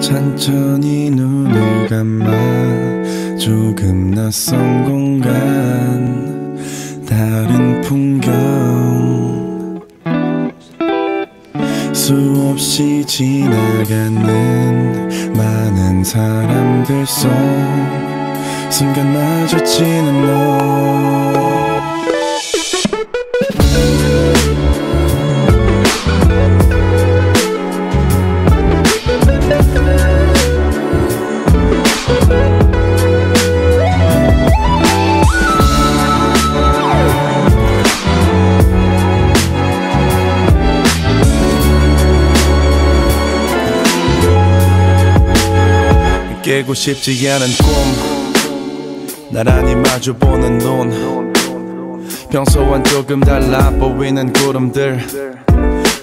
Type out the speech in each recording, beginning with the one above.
천천히 눈을 감아 조금 낯선 공간 다른 풍경. 수없이 지나가는 많은 사람들 속 순간 마주치는 너 깨고 싶지 않은 꿈. 나란히 마주보는 눈. 평소와 조금 달라 보이는 구름들.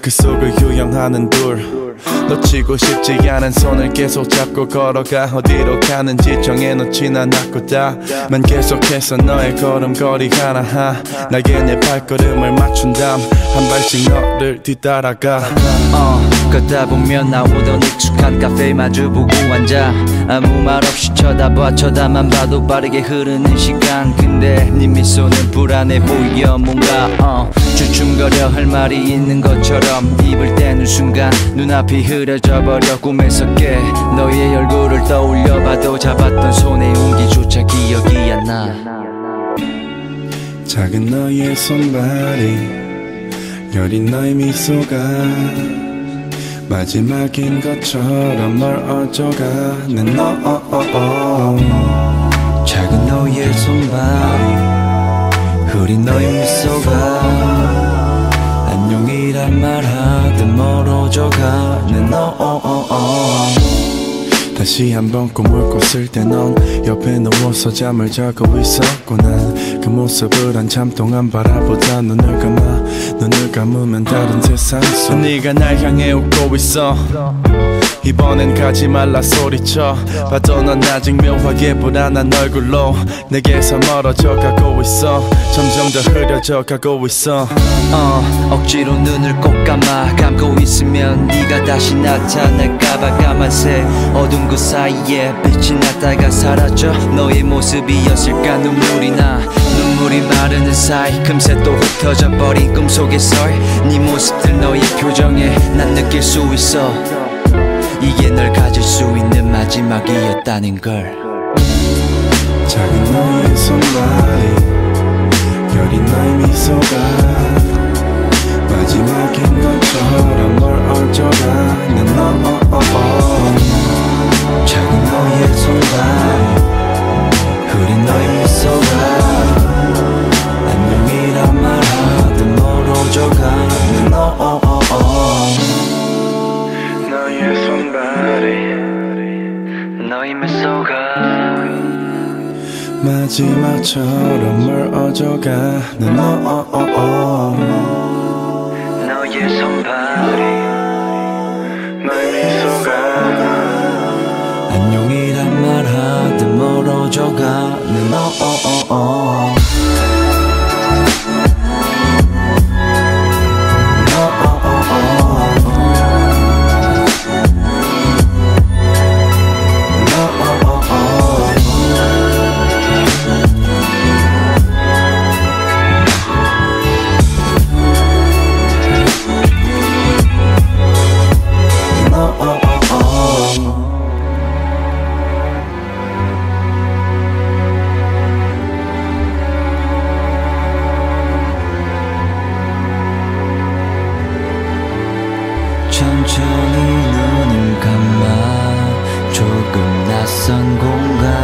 그 속을 유영하는 둘. 놓치고 싶지 않은 손을 계속 잡고 걸어가 어디로 가는지 정해놓진 않았고 다만 계속해서 너의 걸음걸이 하나하. 나게 내 발걸음을 맞춘 다음 한 발씩 너를 뒤따라가. 어, 걷다 보면 나오던 익숙한 카페 마주보고 앉아. 아무 말 없이 쳐다봐 쳐다만 봐도 빠르게 흐르는 시간. 근데 네 미소는 불안해 보여. 뭔가 어, 주춤거려 할 말이 있는 것처럼 입을 떼는 순간 눈앞이 흐려져 버려. 꿈에서 깨 너의 얼굴을 떠올려봐도 잡았던 손의 온기조차 기억이 안 나. 작은 너의 손발이 여린 너의 미소가 마지막인 것처럼 멀어져가는 너. 작은 너의 손발이 흐린 너의 미소가 안녕이란 말하듯 멀어져가는 너 다시 한번 꿈을 꿨을 때 넌 옆에 누워서 잠을 자고 있었고 난 그 모습을 한참 동안 바라보다 눈을 감아 눈을 감으면 다른 세상 속 네가 날 향해 웃고 있어 이번엔 가지 말라 소리쳐. 봐도 넌 아직 묘하게 불안한 얼굴로 내게서 멀어져 가고 있어. 점점 더 흐려져 가고 있어. 어, 억지로 눈을 꼭 감아 감고 있으면 네가 다시 나타날까봐 까만색 어둠 그 사이에 빛이 났다가 사라져. 너의 모습이었을까? 눈물이 나. 눈물이 마르는 사이 금세 또 흩어져 버린 꿈속에서 네 모습들 너의 표정에 난 느낄 수 있어 이게 널 가질 수 있는 마지막이었다는 걸. 작은 너의 손발이 여린 너의 미소가 마지막처럼 멀어져가는 너. 너의 손발이 너의 미소가 안녕이란 말하듯 멀어져가는 너 천천히 눈을 감아 조금 낯선 공간